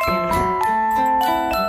天了。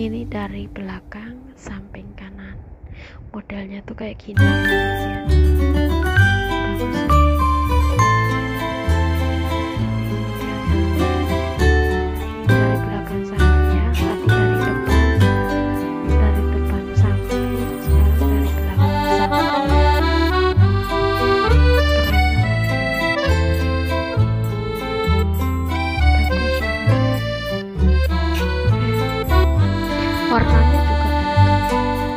ini dari belakang samping kanan. Modelnya tuh kayak gini. Bagus. Bye.